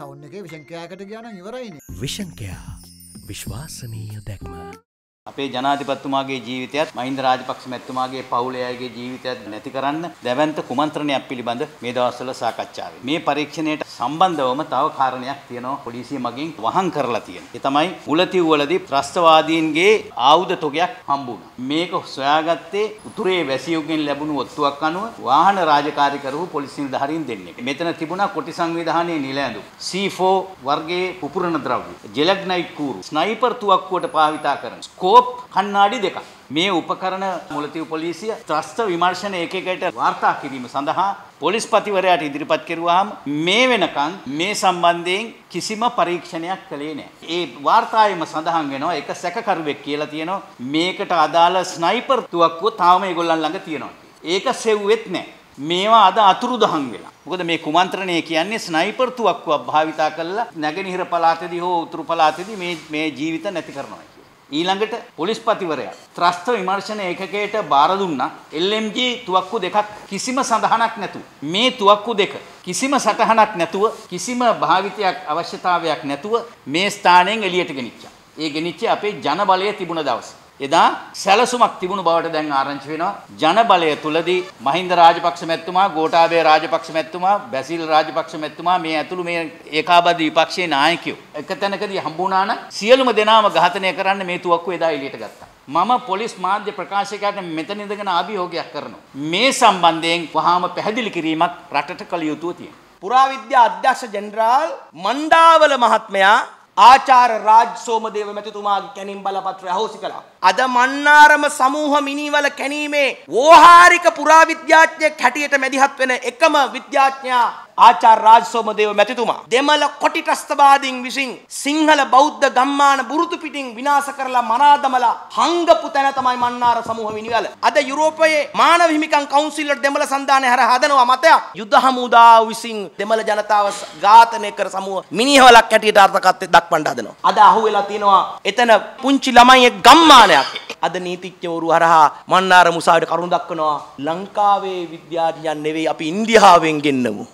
Town එක විෂංකයාකට ගයන ඉවරයින විෂංකයා විශ්වාසනීය දැක්ම. අපේ ජනාධිපතිතුමාගේ ජීවිතයත් මහින්ද රාජපක්ෂ මැතිතුමාගේ පවුලේ අයගේ ජීවිතයත් නැති කරන්න දැවැන්ත කුමන්ත්‍රණයක් පිළිබඳ මේ දවස්වල සාකච්ඡාවේ. මේ පරීක්ෂණයට සම්බන්ධවම තව කාරණයක් තියෙනවා පොලිසිය මගින් වහං කරලා තියෙන. ඒ තමයි මුලතිව්වලදී ත්‍රස්තවාදීන්ගේ ආයුධ තොගයක් හම්බුණා. මේක සොයාගත්තේ උතුරේ වැසියුගෙන් ලැබුණු ඔත්තුවක් අනුව වාහන රාජකාරී කරපු පොලිස් නිලධාරීන් දෙන්නෙක්. මෙතන තිබුණා කොටි සංවිධානයේ නිල ඇඳුම්. C4 වර්ගයේ පුපුරන ද්‍රව්‍ය. ජෙලග්නයිට් කූරු. ස්නයිපර් තුවක්කුවට භාවිතා කරන. ස්කෝප් කණ්ණාඩි දෙකක්. මේ උපකරණ මුලතිව් පොලිසිය ත්‍රස්ත විමර්ශන ඒකකයට වාර්තා කිරීම සඳහා පොලිස්පතිවරයාට ඉදිරිපත් කෙරුවාම මේ වෙනකන් මේ සම්බන්ධයෙන් කිසිම පරීක්ෂණයක් කළේ නැහැ. ඒ වාර්තාවෙම සඳහන් වෙනවා එක සැකකරුවෙක් කියලා තියෙනවා මේකට අදාළ ස්නයිපර් තුවක්කුව තාම ඒගොල්ලන් ළඟ තියෙනවා. ඒක සෙව්වෙත් නැහැ. මේවා අද අතුරුදහන් වෙලා. මොකද මේ කුමන්ත්‍රණය කියන්නේ ස්නයිපර් තුවක්කුවක් භාවිතා කරලා නැගෙනහිර පළාතේදී හෝ උතුරු පළාතේදී මේ මේ ජීවිත නැති කරනවා. ඊළඟට පොලිස්පතිවරයා ත්‍රස්ත විමර්ශන ඒකකයට බාර දුන්නා LMG තුවක්කු දෙකක් කිසිම සඳහනක් නැතුව මේ තුවක්කු දෙක කිසිම සටහනක් නැතුව කිසිම භාවිතයක් අවශ්‍යතාවයක් නැතුව මේ ස්ථානයෙන් එළියට ගෙනිච්චා. ඒ ගෙනිච්චේ අපේ ජනබලය තිබුණ දවසේ. එදා සැලසුමක් තිබුණු බවට දැන් ආරංචි වෙනවා. ජනබලය තුලදී මහින්ද රාජපක්ෂ මැතිතුමා ගෝඨාභය රාජපක්ෂ මැතිතුමා බැසිල් රාජපක්ෂ මැතිතුමා මේ ඇතුළු මේ ඒකාබද්ධ විපක්ෂයේ නායකයෝ. එක තැනකදී හම්බුණා නම් සියලුම දෙනාම ඝාතනය කරන්න මේ තුවක්කුව එදා එළියට ගත්තා. මම පොලිස් මාධ්‍ය ප්‍රකාශකයාට මෙතන ඉඳගෙන අභියෝගයක් කරනවා. මේ සම්බන්ධයෙන් වහාම පැහැදිලි කිරීමක් රටට කළ යුතුව තියෙනවා. පුරාවිද්‍යා අධ්‍යක්ෂ ජෙනරාල් මණ්ඩාවල මහත්මයා ආචාර රාජ් සෝමදේව මැතිතුමාගේ කැනීම් බලපත්‍රය අහෝසි කළා. අද මන්නාරම සමූහ මිනිවල කැනීමේ වෝහාරික පුරාවිද්‍යාඥයෙක් හැටියට මැදිහත් වෙන එකම විද්‍යාඥයා ආචාර රාජ් සෝමදේව මැතිතුමා. දෙමළ කොටි ත්‍රස්තවාදීන් විසින් සිංහල බෞද්ධ ගම්මාන බුරුතු පිටින් විනාශ කරලා මරා දමලා හංගපු තැන තමයි මන්නාර සමූහ මිනිවල. අද යුරෝපයේ මානව හිමිකම් කවුන්සිල් වල දෙමළ සන්ධානය හරහා හදනවා මතයක්. යුද හමුදාව විසින් දෙමළ ජනතාව ඝාතනය කර සමූහ මිනිහවලක් හැටියට අර්ථකථනය දක්වන්න හදනවා. අද අහුවෙලා තියෙනවා එතන පුංචි ළමයි ගම්මානයක්. අද නීතිඥවරු හරහා මන්නාර මුසාවිට කරුණු දක්වනවා ලංකාවේ විද්‍යාඥයන් නෙවෙයි අපි ඉන්දියාවෙන් ගෙන්නමු.